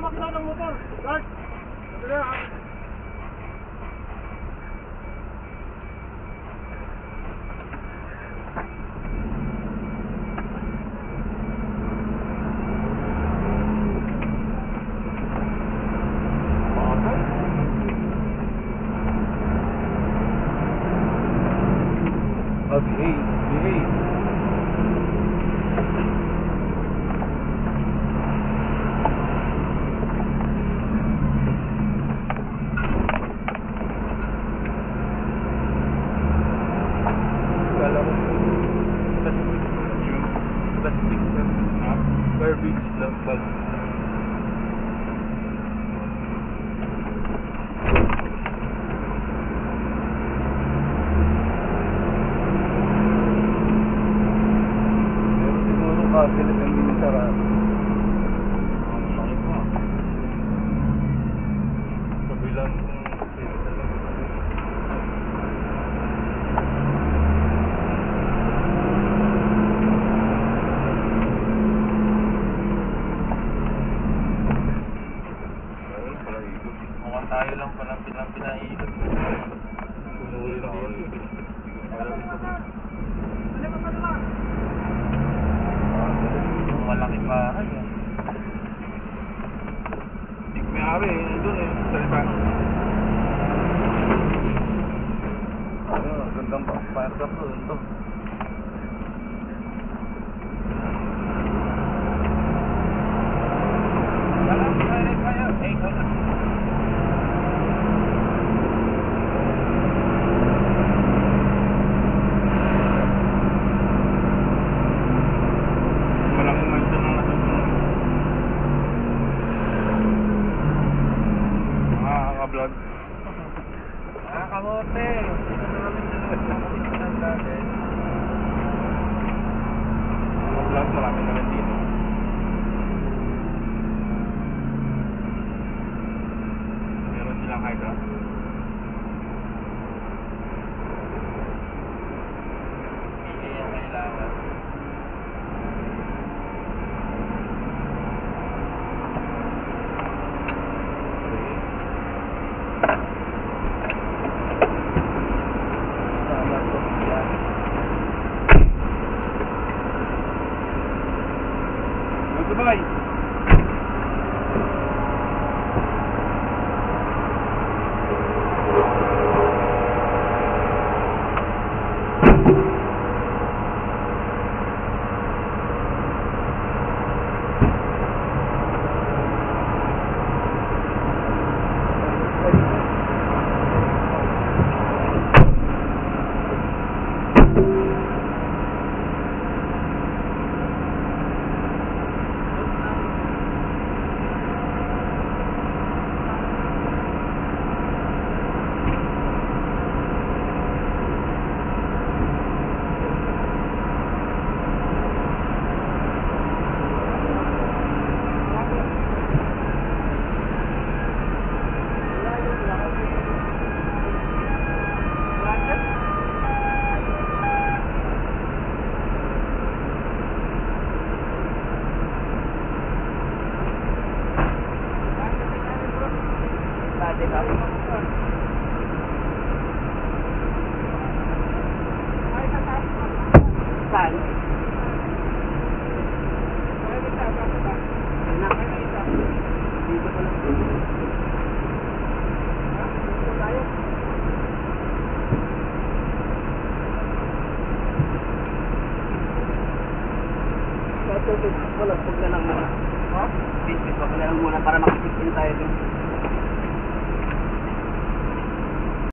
makina ng motor. Guard! Sige, Plastic na garbage lang bag. Meron siguro cabinet ang dinisarado. Ang sarebbe a dove sarebbe Hãy về cho kênh trời Mì Gõ Để không bỏ lỡ những video hấp dẫn solamente vendido. Wala, huwag na lang muna. Ha? Business, wag na lang muna para makikipin tayo dun.